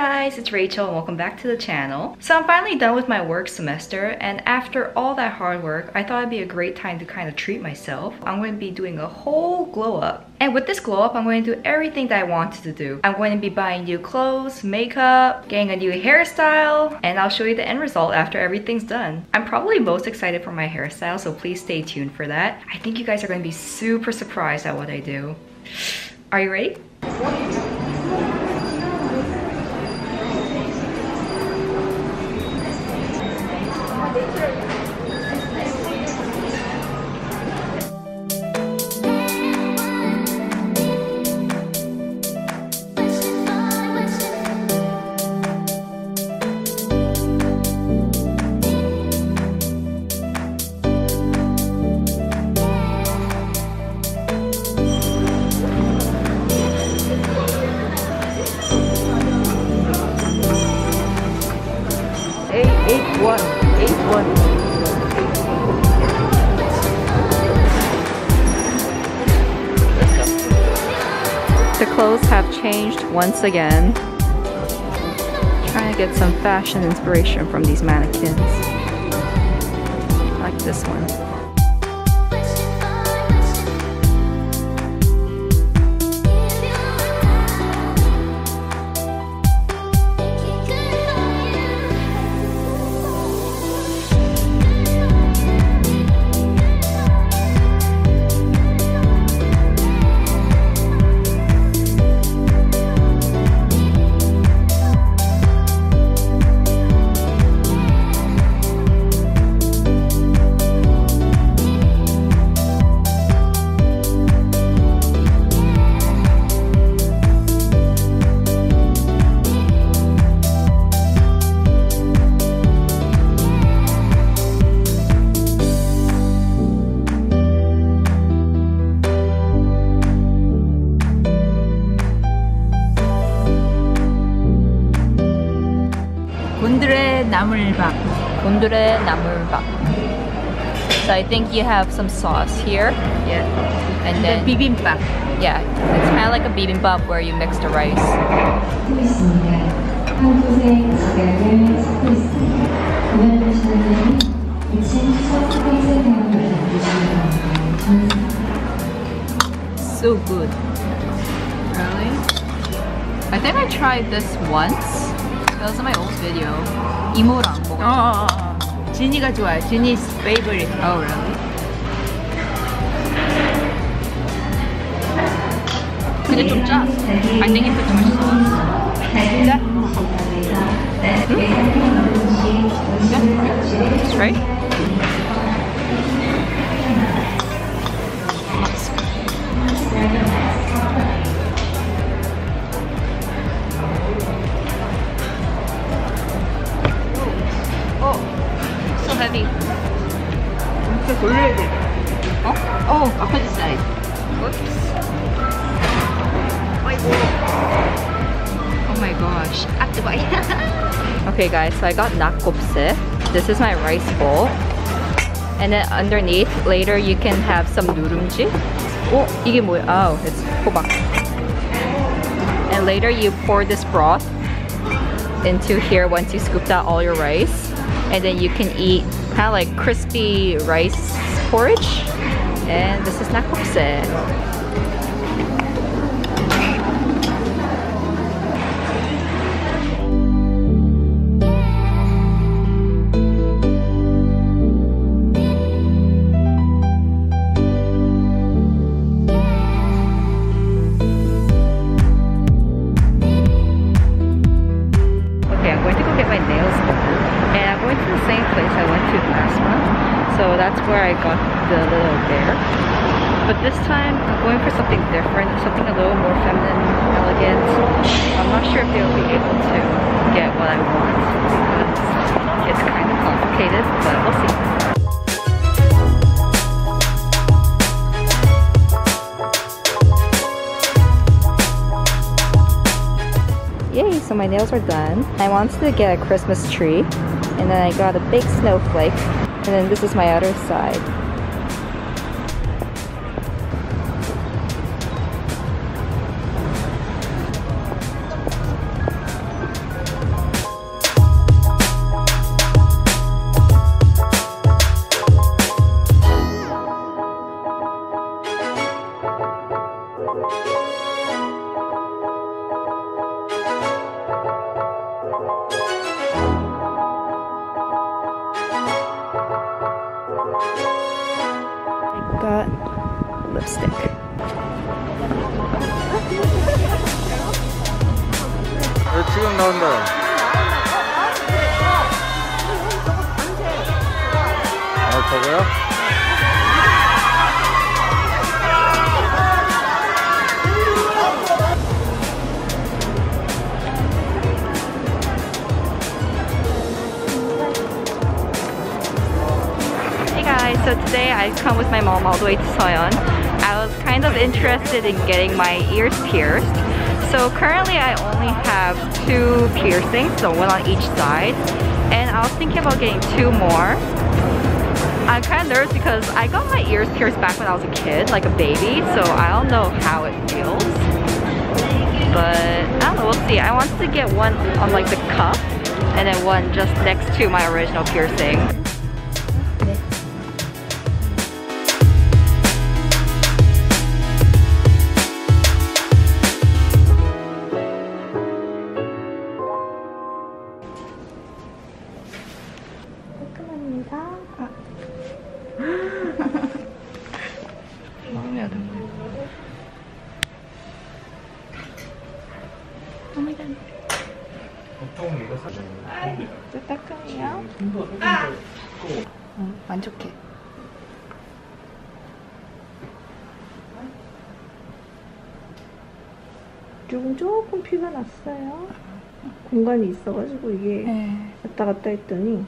guys, it's Rachel and welcome back to the channel. So I'm finally done with my work semester and after all that hard work, I thought it'd be a great time to kind of treat myself. I'm going to be doing a whole glow up. And with this glow up, I'm going to do everything that I wanted to do. I'm going to be buying new clothes, makeup, getting a new hairstyle, and I'll show you the end result after everything's done. I'm probably most excited for my hairstyle, so please stay tuned for that. I think you guys are going to be super surprised at what I do. Are you ready? Clothes have changed once again. Trying to get some fashion inspiration from these mannequins. Like this one. 나물밥. 곤드레 나물밥. So I think you have some sauce here. Yeah. And then bibimbap. Yeah, it's kind of like a bibimbap where you mix the rice. So good. Really? I think I tried this once. That was my old video. 이모랑 먹었어. 어, 어, 진이가 좋아해. 진이's favorite. Oh, really? 근데 좀 짜. I think it's too much sauce. 진짜? Yeah, right? Okay guys, so I got nakgopse. This is my rice bowl. And then underneath, later you can have some nurungji. Oh, 이게 뭐야? Oh, it's kubak. And later you pour this broth into here once you scooped out all your rice. And then you can eat kind of like crispy rice porridge. And this is nakgopse. The little bear. But this time, I'm going for something different, something a little more feminine, elegant. I'm not sure if they'll be able to get what I want it's kind of complicated, but we'll see. Yay, so my nails are done. I wanted to get a Christmas tree and then I got a big snowflake and then this is my other side. lipstick. 네, 지금 나온다. 아, 저거요? Today I come with my mom all the way to Soyeon. I was kind of interested in getting my ears pierced. So currently I only have two piercings, so one on each side. And I was thinking about getting two more. I'm kind of nervous because I got my ears pierced back when I was a kid, like a baby, so I don't know how it feels. But I don't know, we'll see. I wanted to get one on like the cup and then one just next to my original piercing. 따끔해요? 응, 만족해. 조금 조금 피가 났어요. 공간이 있어가지고 이게 네. 왔다 갔다 했더니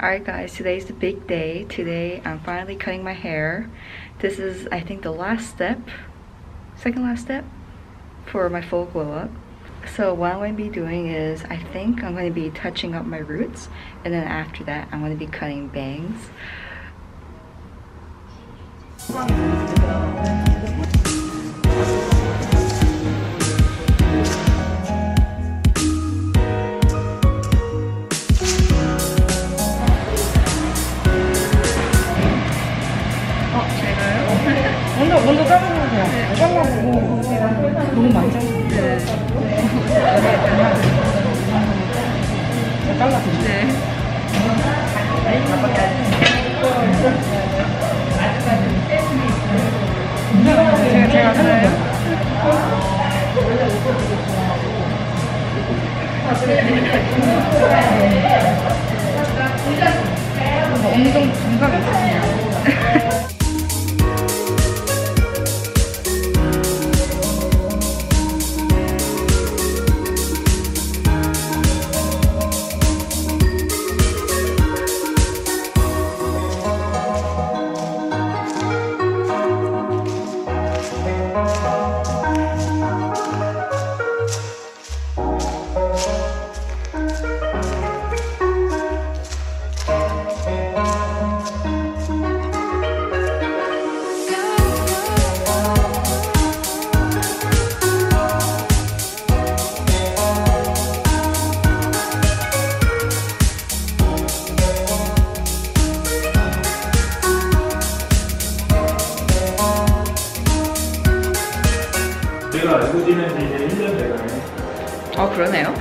Alright guys, today's the big day. Today I'm finally cutting my hair. This is I think the last step, second last step for my full glow up. So what I'm going to be doing is I think I'm going to be touching up my roots and then after that I'm going to be cutting bangs. 운동 중간에 있습니다. 그러네요.